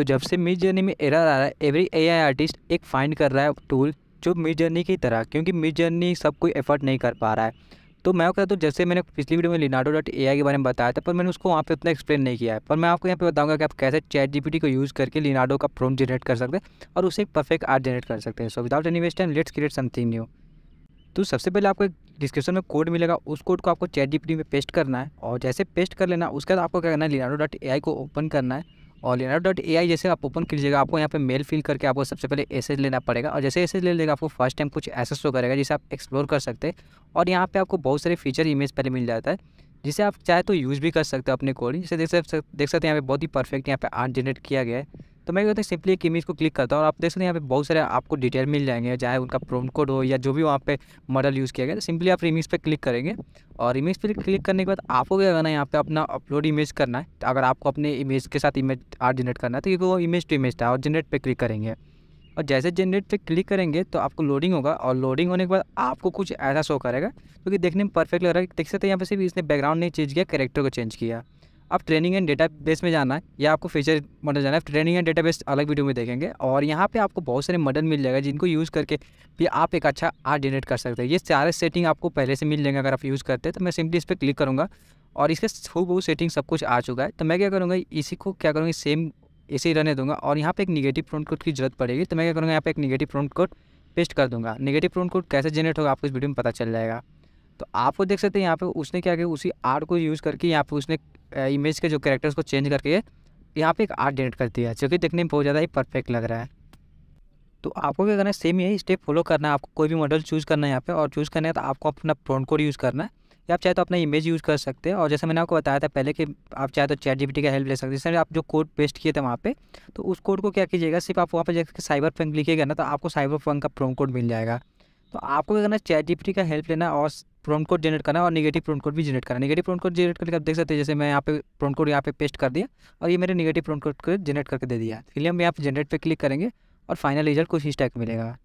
तो जब से मिड जर्नी में एरर आ रहा है एवरी एआई आर्टिस्ट एक फाइंड कर रहा है टूल जो मिड जर्नी की तरह, क्योंकि मिड जर्नी सब कोई एफर्ट नहीं कर पा रहा है। तो मैं कहता हूँ जैसे मैंने पिछली वीडियो में लिनाडो डॉट ए के बारे में बताया था, पर मैंने उसको वहाँ पे उतना एक्सप्लेन नहीं किया है। पर मैं आपको यहाँ पे बताऊँगा कि आप कैसे चैट जीपीटी को यूज़ करके लिनाडो का प्रोम जनरेट कर सकते हैं और उसे परफेक्ट आर्ट जनरेट कर सकते हैं। So without any waste time let's create something new तो सबसे पहले आपको एक डिस्क्रिप्शन में कोड मिलेगा, उस कोड को आपको चैट जीपीटी में पेस्ट करना है और जैसे पेस्ट कर लेना, उसके बाद आपको क्या करना है लिनाडो डॉट ए को ओपन करना है। और लिनाडो डॉट एआई जैसे आप ओपन कीजिएगा, आपको यहाँ पे मेल फिल करके आपको सबसे पहले एसेज लेना पड़ेगा। और जैसे एसेज ले लेगा, आपको फ़र्स्ट टाइम कुछ एसेस शो करेगा, जिसे आप एक्सप्लोर कर सकते हैं। और यहाँ पे आपको बहुत सारे फीचर इमेज पहले मिल जाता है, जिसे आप चाहे तो यूज़ भी कर सकते हो अपने कोड जैसे देख सकते देख सकते हैं, यहाँ पे बहुत ही परफेक्ट यहाँ पे आर्ट जनरेट किया गया है। तो मैं कहता हूँ सिंपली एक इमेज को क्लिक करता हूँ और आप देख सकते हैं यहाँ पे बहुत सारे आपको डिटेल मिल जाएँगे, चाहे उनका प्रोम कोड हो या जो भी वहाँ पे मॉडल यूज़ किया गया तो सिंपली आप इमेज पे क्लिक करेंगे और इमेज पे क्लिक करने के बाद आपको क्या करना है, यहाँ पे अपना अपलोड इमेज करना है। तो अगर आपको अपने इमेज के साथ इमेज आर्ट जनरेट करना है तो क्योंकि वो इमेज टू इमेज था और जनरेट पर क्लिक करेंगे। और जैसे जनरेट पे क्लिक करेंगे तो आपको लोडिंग होगा और लोडिंग होने के बाद आपको कुछ ऐसा शो करेगा क्योंकि देखने में परफेक्ट लग रहा है। देख सकते हैं यहाँ पे सिर्फ़ इसने बैकग्राउंड नहीं चेंज किया कैरेक्टर को चेंज किया। अब ट्रेनिंग एंड डेटा बेस में जाना है, या आपको फीचर मॉडल जाना है ट्रेनिंग एंड डेटा बेस अलग वीडियो में देखेंगे, और यहाँ पे आपको बहुत सारे मॉडल मिल जाएगा जिनको यूज़ करके भी आप एक अच्छा आर्ट जनरेट कर सकते हैं। ये सारे सेटिंग आपको पहले से मिल जाएँगे अगर आप यूज़ करते हैं तो मैं सिंपली इस पर क्लिक करूँगा, और इसके खूब बहुत सेटिंग सब कुछ आ चुका है। तो मैं क्या करूँगा, इसी को क्या करूँगा सेम इसे ही रहने दूँगा, और यहाँ पे एक निगेटिव प्रोन कोड की ज़रूरत पड़ेगी तो मैं क्या करूँगा, यहाँ पे एक निगेटिव प्रोन कोड पेस्ट कर दूँगा। निगेटिव प्रोन कोड कैसे जनरेट होगा, आपको इस वीडियो में पता चल जाएगा। तो आपको देख सकते हैं, यहाँ पे उसने क्या किया, उसी आर्ट को यूज़ करके यहाँ पे उसने इमेज के जो कैरेक्टर्स को चेंज करके यहाँ पे एक आर्ट जनरेट कर दिया जो कि देखने में बहुत ज़्यादा ही परफेक्ट लग रहा है। तो आपको क्या करना है सेम यही स्टेप फॉलो करना है, आपको कोई भी मॉडल चूज़ करना है यहाँ पे, और चूज़ करना है तो आपको अपना प्रोन कोड यूज़ करना है। या आप चाहे तो अपना इमेज यूज़ कर सकते हैं, और जैसे मैंने आपको बताया था पहले कि आप चाहे तो चैट जीपीटी का हेल्प ले सकते हैं जैसे आप जो कोड पेस्ट किए थे वहाँ पे तो उस कोड को क्या कीजिएगा, सिर्फ़ आप वहाँ पर जाकर साइबर फंक लिखिएगा ना तो आपको साइबर फंक का प्रोम कोड मिल जाएगा। तो आपको क्या करना है चैट जीपीटी का हेल्प लेना और प्रोन कोड जनरेट करना है और निगेटिव प्रोन कोड भी जनरेट करना नेगेटिव प्रोन कोड जनरेट करके आप देख सकते हैं, जैसे मैं यहाँ पे प्रोन कोड यहाँ पे पेस्ट कर दिया और ये मेरे नेगेटिव प्रोन कोड को जनरेट करके दे दिया। फिर हम यहाँ पे जनरेट पे क्लिक करेंगे और फाइनल रिज़ल्ट कुछ इस टाइप मिलेगा।